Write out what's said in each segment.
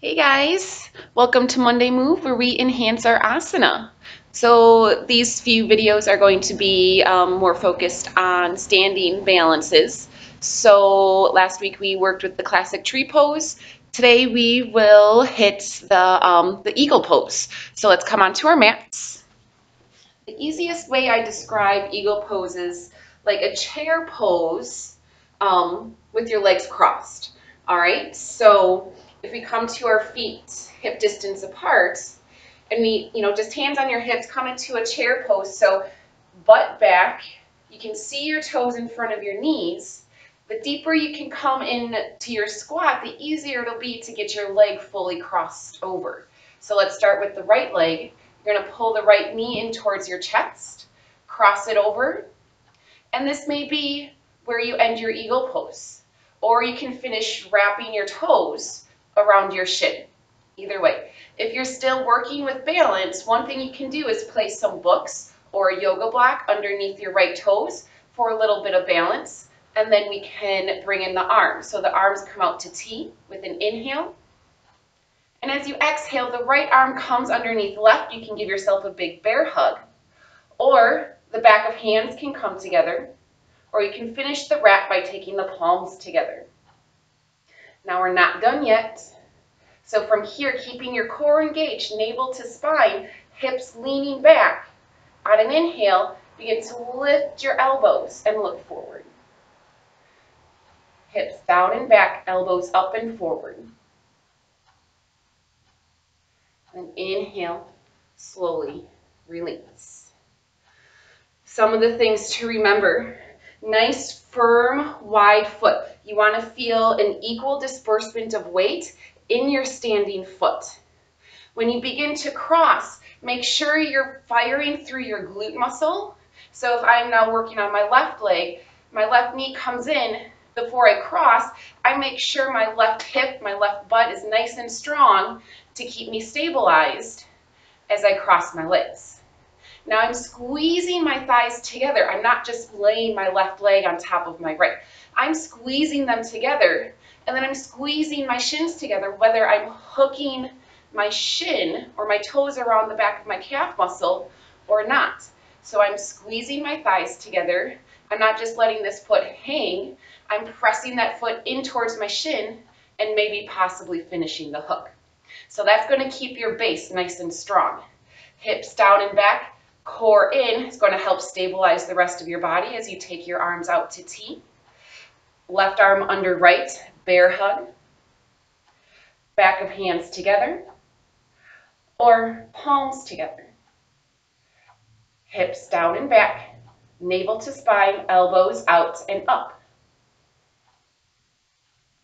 Hey guys, welcome to Monday Move where we enhance our asana. So these few videos are going to be um, more focused on standing balances. So last week we worked with the classic tree pose. Today we will hit the, um, the eagle pose. So let's come onto our mats. The easiest way I describe eagle pose is like a chair pose um, with your legs crossed. All right, so if we come to our feet hip distance apart, and we, you know, just hands on your hips, come into a chair pose. So butt back, you can see your toes in front of your knees. The deeper you can come in to your squat, the easier it'll be to get your leg fully crossed over. So let's start with the right leg. You're going to pull the right knee in towards your chest, cross it over, and this may be where you end your eagle pose. Or you can finish wrapping your toes around your shin. Either way. If you're still working with balance, one thing you can do is place some books or a yoga block underneath your right toes for a little bit of balance. And then we can bring in the arms. So the arms come out to T with an inhale. And as you exhale, the right arm comes underneath left. You can give yourself a big bear hug. Or the back of hands can come together. Or you can finish the wrap by taking the palms together. Now we're not done yet. So from here, keeping your core engaged, navel to spine, hips leaning back. On an inhale, begin to lift your elbows and look forward. Hips down and back, elbows up and forward. And inhale, slowly release. Some of the things to remember. Nice, firm, wide foot. You want to feel an equal disbursement of weight in your standing foot. When you begin to cross, make sure you're firing through your glute muscle. So if I'm now working on my left leg, my left knee comes in, before I cross, I make sure my left hip, my left butt is nice and strong to keep me stabilized as I cross my legs. Now I'm squeezing my thighs together. I'm not just laying my left leg on top of my right. I'm squeezing them together and then I'm squeezing my shins together, whether I'm hooking my shin or my toes around the back of my calf muscle or not. So I'm squeezing my thighs together. I'm not just letting this foot hang. I'm pressing that foot in towards my shin and maybe possibly finishing the hook. So that's going to keep your base nice and strong. Hips down and back, core in is going to help stabilize the rest of your body as you take your arms out to T. Left arm under right, bear hug, back of hands together, or palms together. Hips down and back, navel to spine, elbows out and up.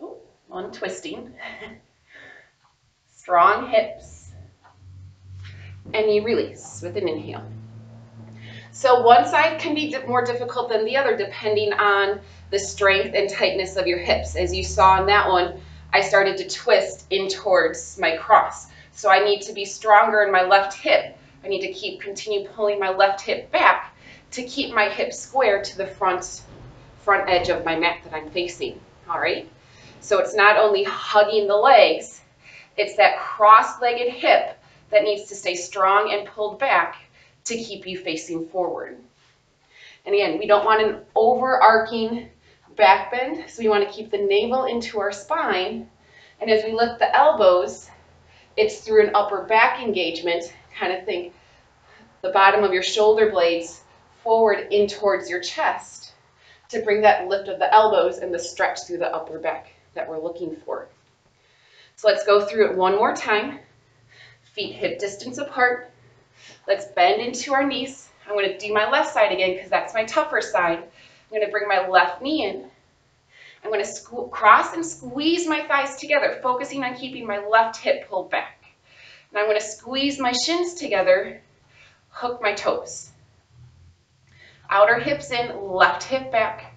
Ooh, one twisting. Strong hips. And you release with an inhale. So one side can be more difficult than the other depending on the strength and tightness of your hips. As you saw in that one, I started to twist in towards my cross. So I need to be stronger in my left hip. I need to keep continue pulling my left hip back to keep my hip square to the front front edge of my mat that I'm facing. All right. So it's not only hugging the legs, it's that cross-legged hip that needs to stay strong and pulled back to keep you facing forward. And again, we don't want an overarching back bend. So we want to keep the navel into our spine. And as we lift the elbows, it's through an upper back engagement. Kind of think the bottom of your shoulder blades forward in towards your chest to bring that lift of the elbows and the stretch through the upper back that we're looking for. So let's go through it one more time. Feet hip distance apart. Let's bend into our knees. I'm going to do my left side again because that's my tougher side. I'm going to bring my left knee in. I'm going to cross and squeeze my thighs together, focusing on keeping my left hip pulled back. And I'm going to squeeze my shins together, hook my toes. Outer hips in, left hip back,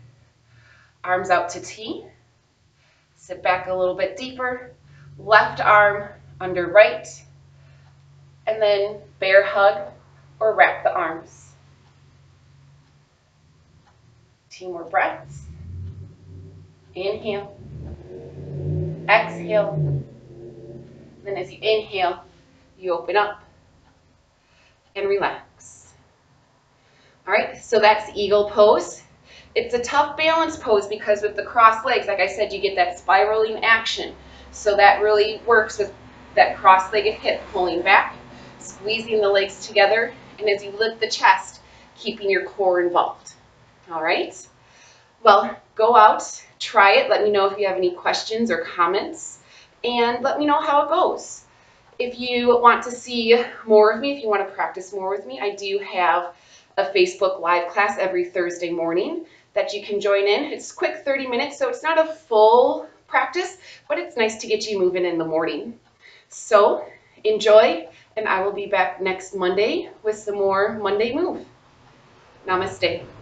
arms out to T. Sit back a little bit deeper, left arm under right, and then bear hug or wrap the arms. Two more breaths. Inhale. Exhale. Then as you inhale, you open up and relax. All right, so that's eagle pose. It's a tough balance pose because with the crossed legs, like I said, you get that spiraling action. So that really works with that cross-legged hip pulling back, squeezing the legs together, and as you lift the chest, keeping your core involved. All right? Well, go out, try it. Let me know if you have any questions or comments, and let me know how it goes. If you want to see more of me, if you want to practice more with me, I do have a Facebook Live class every Thursday morning that you can join in. It's quick 30 minutes, so it's not a full practice, but it's nice to get you moving in the morning. So enjoy, and I will be back next Monday with some more Monday Move. Namaste.